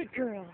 Good girl.